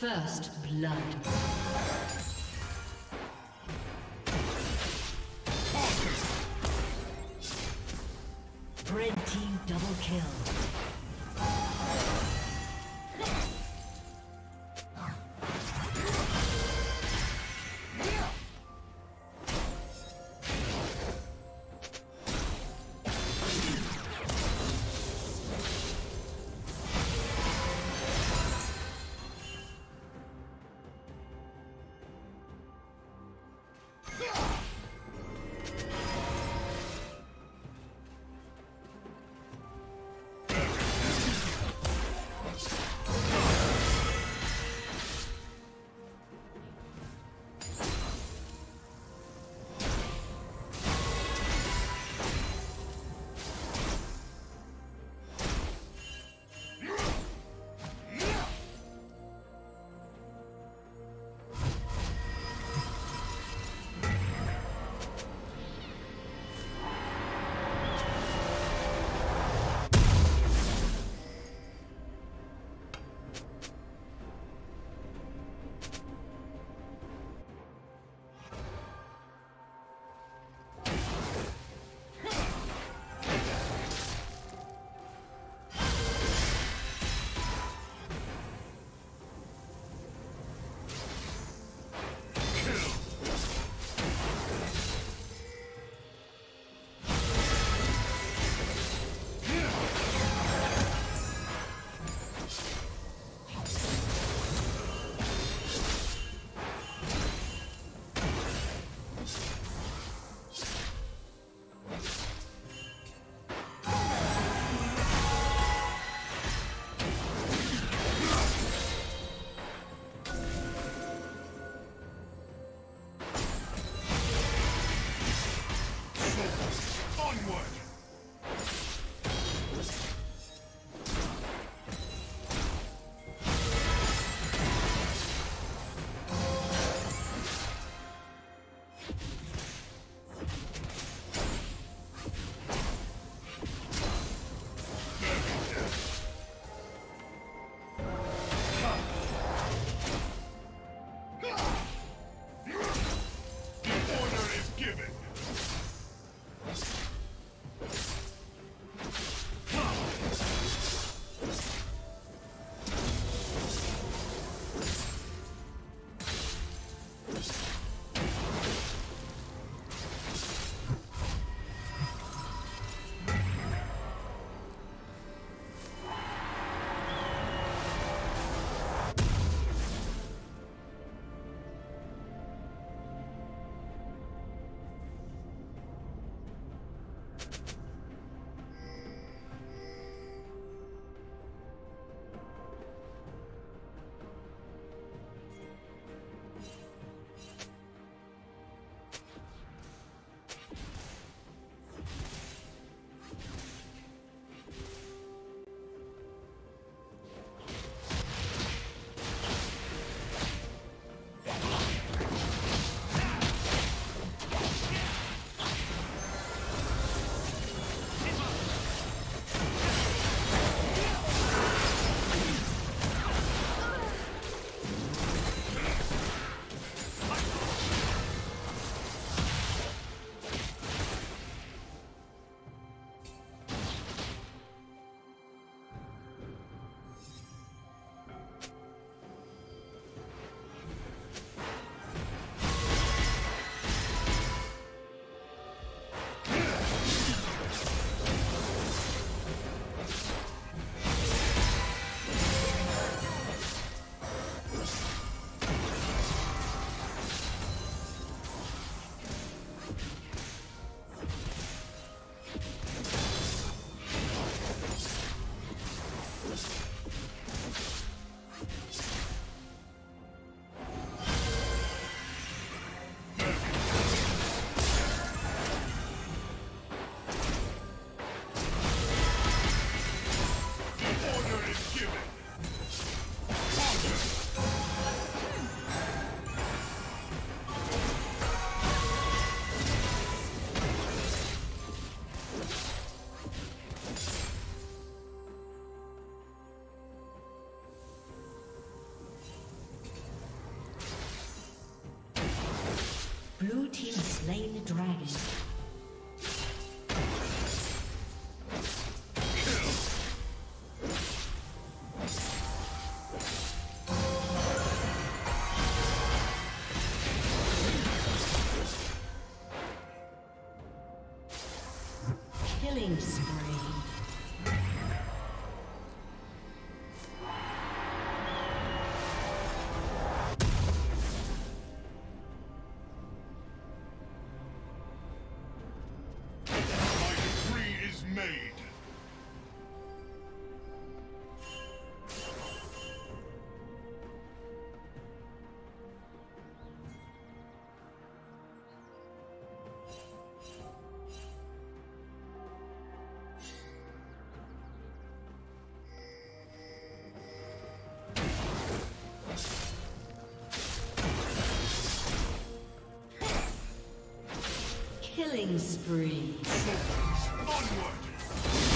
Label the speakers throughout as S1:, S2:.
S1: First blood. Killing spree.
S2: Onward!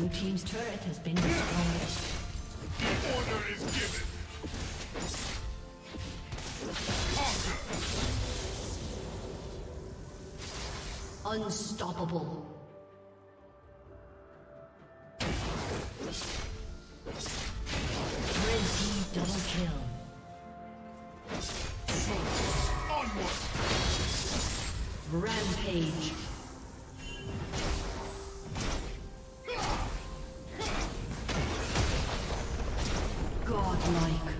S1: Blue team's turret has been destroyed.
S2: The order is given. Conquer!
S1: Unstoppable. Godlike.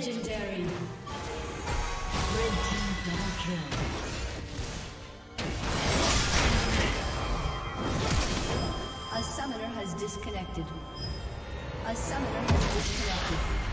S1: Legendary. Red team double kill. A summoner has disconnected. A summoner has disconnected.